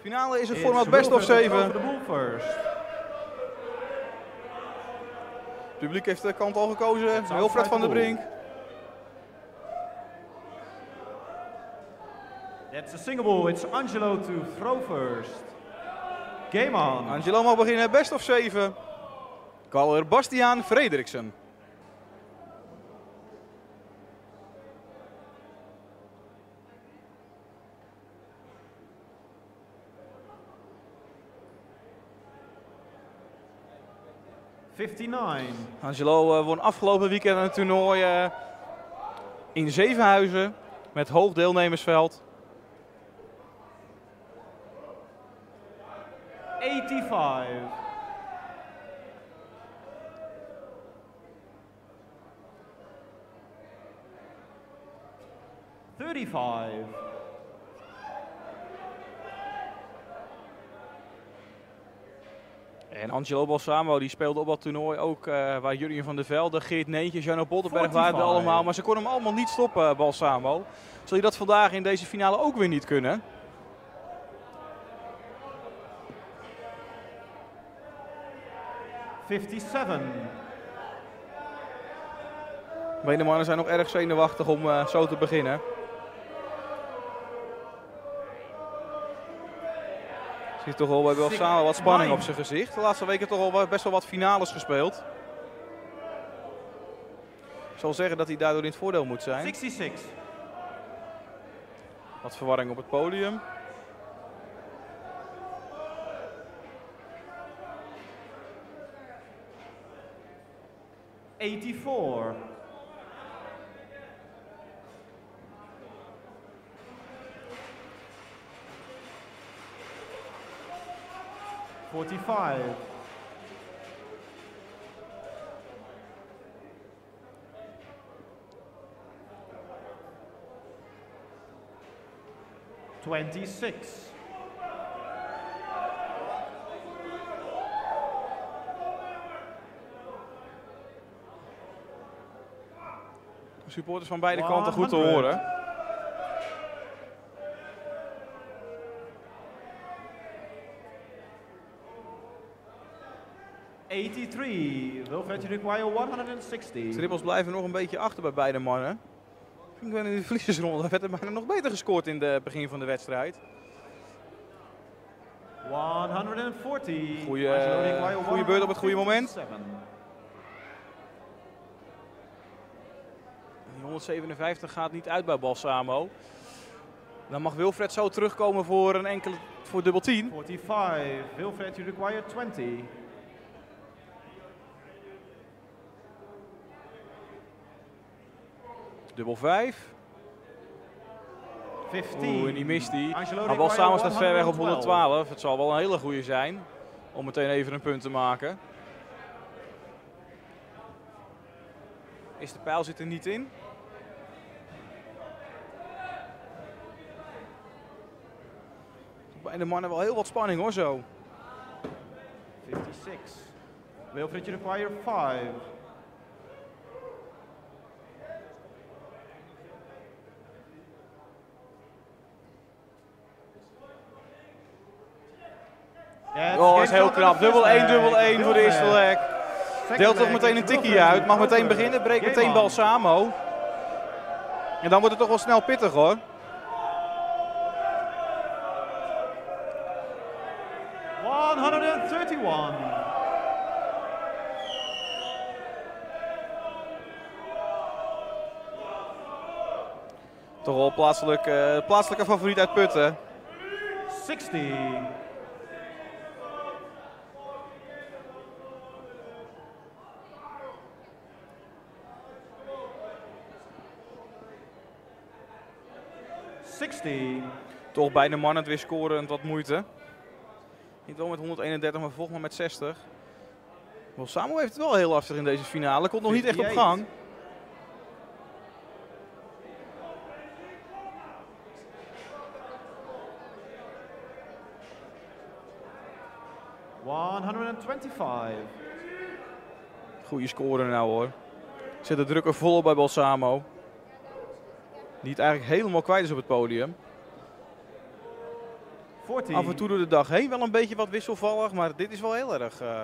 Finale is het format best of Wilfred 7. over the ball first. Het publiek heeft de kant al gekozen. Wilfred van der. Brink. That's a single ball. It's Angelo to throw first. Game on. Angelo mag beginnen. Best of 7. Caller Bastiaan Frederiksen. Fifty-nine. Angelo eh, won afgelopen weekend een toernooi eh, in Zevenhuizen met hoog deelnemersveld. 85. Thirty-five. En Angelo Balsamo die speelde op dat toernooi ook eh, waar Jurjen van der Velde, Geert Neentje, Janno Boltenberg waren er 45. allemaal. Maar ze konden hem allemaal niet stoppen, eh, Balsamo. Zal je dat vandaag in deze finale ook weer niet kunnen? Fifty-seven. Beide mannen zijn nog erg zenuwachtig om eh, zo te beginnen. Je ziet toch wel bij wat spanning op zijn gezicht. De laatste weken toch al best wel wat finales gespeeld. Ik zal zeggen dat hij daardoor in het voordeel moet zijn. Sixty-six. Wat verwarring op het podium. Eighty-four. Forty-five. Twenty-six. De supporters van beide kanten goed te horen. Eighty-three. Wilfred, you require one hundred and sixty. Trippels blijven nog een beetje achter bij beide mannen. Ik ben in de verliezersronde werd er bijna nog beter gescoord in het begin van de wedstrijd. 140. Goeie, goeie beurt op het goede moment. 157. Die 157 gaat niet uit bij Balsamo. Dan mag Wilfred zo terugkomen voor een enkele voor dubbel 10. 45. Wilfred, you require 20. Dubbel 5. 15. Oeh, en die mist hij. Maar wel Samen staat ver weg op 112. Het zal wel een hele goede zijn om meteen even een punt te maken. Is de pijl zit er niet in. En de mannen wel heel wat spanning hoor zo. 56. Wilfried Fire 5. Ja, oh, is heel knap. Dubbel 1, dubbel 1 voor de eerste leg. Deelt toch meteen een tikkie uit. Mag meteen beginnen. Breekt meteen Balsamo. En dan wordt het toch wel snel pittig hoor. Toch wel plaatselijk, eh, plaatselijke favoriet uit Putten. 16. 60. Sixty. Toch beide mannen het weer scoren wat moeite. Niet wel met 131, maar volgens mij met 60. Balsamo heeft het wel heel lastig in deze finale. Komt nog niet echt op 58. gang. One hundred and twenty-five. Goede score nou hoor. Zit de druk er volop bij Balsamo niet eigenlijk helemaal kwijt is op het podium. Af en toe door de dag heen wel een beetje wat wisselvallig, maar dit is wel heel erg... Eh.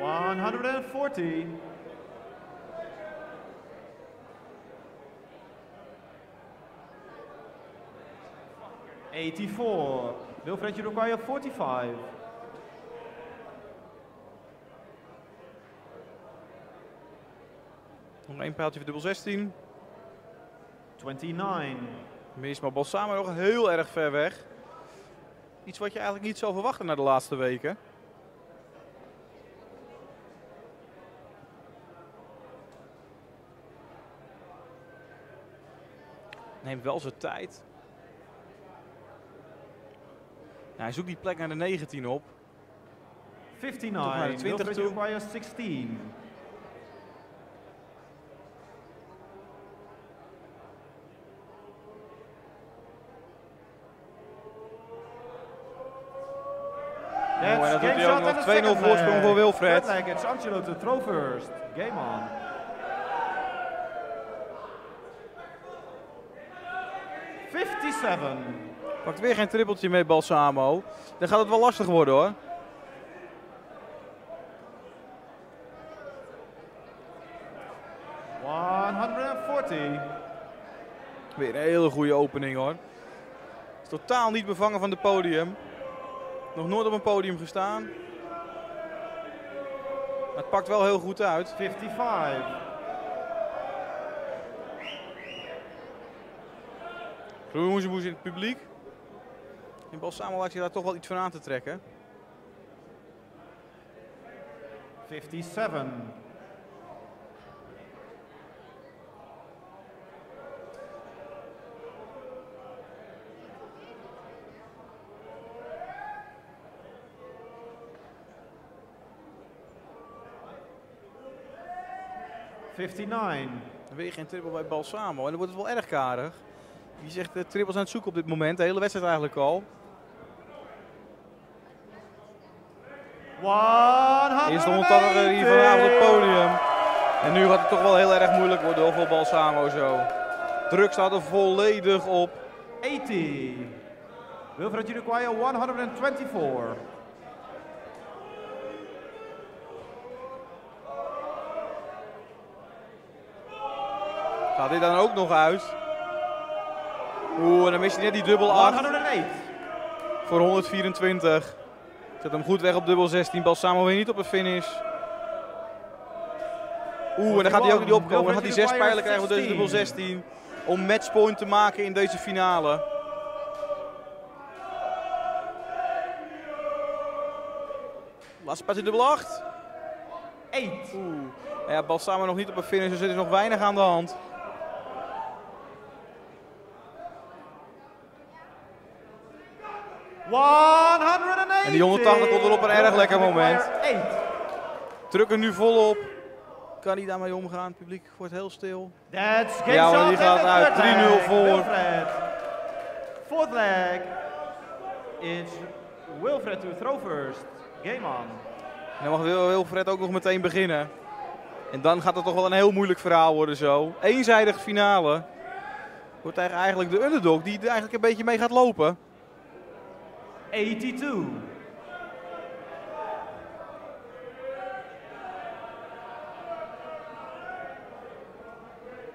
Uh... ...140. Eighty-four. op 45. één paaltje voor dubbel 16. 29. bal Balsamo nog heel erg ver weg. Iets wat je eigenlijk niet zou verwachten na de laatste weken. Neemt wel zijn tijd. Hij zoekt die plek naar de 19 op. 59, naar de 20 toe. 16. Mooi, en dat doet game hij ook shot nog. and a 2-0 second voorsprong voor Wilfred. Leg, it's Angelo to throw first. Game on. Fifty-seven. Pakt weer geen trippeltje mee Balsamo. Dan gaat het wel lastig worden hoor. Weer een hele goede opening hoor. Is totaal niet bevangen van het podium. Nog nooit op een podium gestaan. Het pakt wel heel goed uit. Fifty-five. Roemoezeboes in het publiek. En Balsamo lijkt zich daar toch wel iets van aan te trekken. Fifty-seven. Fifty-nine. Dan weer geen triple bij Balsamo. En dan wordt het wel erg karig. Die zegt uh, trippels aan het zoeken op dit moment. De hele wedstrijd eigenlijk al. Eerste 180 hier vanavond op het podium. En nu gaat het toch wel heel erg moeilijk worden hoor, voor Balsamo zo. Druk staat er volledig op. 80. Wilfred, require 124. Gaat dit dan ook nog uit? Oeh, en dan mist hij net die dubbel 8 108. voor 124. Zet hem goed weg op dubbel 16. Balsamo weer niet op de finish. Oeh, en dan gaat hij ook niet opkomen. Dan gaat hij zes pijlen krijgen voor deze dubbel 16. Om matchpoint te maken in deze finale. Laatste pijltje dubbel 8. 8. Oeh. Ja, Balsamo nog niet op een finish, dus er is nog weinig aan de hand. En die 180 komt er op een erg lekker moment. Druk er nu volop. Kan hij daarmee omgaan? Het publiek wordt heel stil. That's game Ja, maar die gaat uit. third 3-0 leg. voor. Fourth leg. It's Wilfred to throw first. Game on. En dan mag Wil- Wilfred ook nog meteen beginnen. En dan gaat het toch wel een heel moeilijk verhaal worden zo. Eenzijdig finale. Wordt eigenlijk de underdog die er eigenlijk een beetje mee gaat lopen. 82.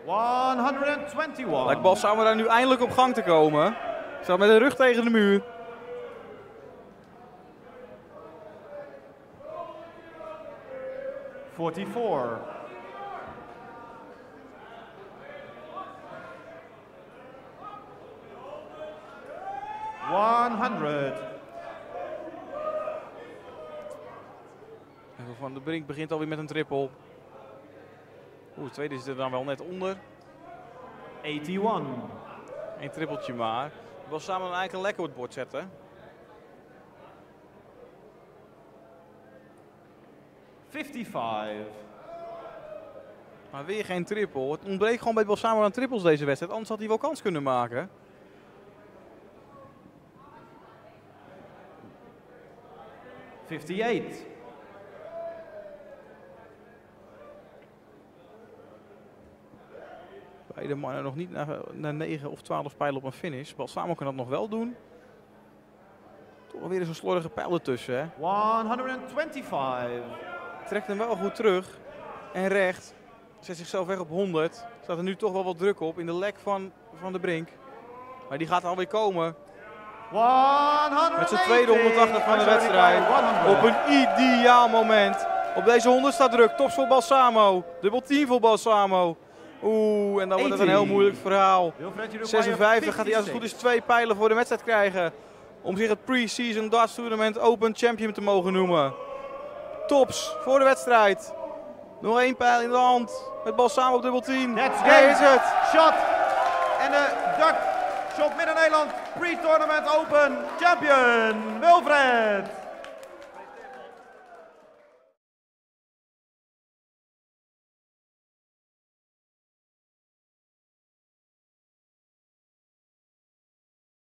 One hundred and twenty-one. Lijkt Balsamo daar nu eindelijk op gang te komen. Staat met de rug tegen de muur. Forty-four. One hundred. En Van de Brink begint alweer met een triple. Oeh, de tweede is er dan wel net onder. Eighty-one. Eén trippeltje maar. Balsamo dan eigenlijk een lekker op het bord zetten. Fifty-five. Maar weer geen triple. Het ontbreekt gewoon bij Balsamo aan trippels deze wedstrijd. Anders had hij wel kans kunnen maken. Fifty-eight. Beide mannen nog niet naar, naar 9 of 12 pijlen op een finish. Balsamo kan dat nog wel doen. Toch weer eens een slordige pijl ertussen. Hè? 125. Trekt hem wel goed terug. En recht. Zet zichzelf weg op 100. Staat er nu toch wel wat druk op in de lek van, van de Brink. Maar die gaat alweer komen. 180. Met zijn tweede 180 van de wedstrijd. Op een ideaal moment. Op deze 100 staat druk. Tops voor Balsamo. Dubbel 10 voor Balsamo. Oeh, en dan wordt het een heel 80. moeilijk verhaal. Wilfred Uruguayo 56 gaat hij als het goed is 56. twee pijlen voor de wedstrijd krijgen. Om zich het pre-season darts tournament Open Champion te mogen noemen. Tops voor de wedstrijd. Nog één pijl in de hand. Met Balsamo op dubbel 10. That's Daar is het. Shot. En de Duck Shop Midden-Nederland Pre-Tournament Open Champion Wilfred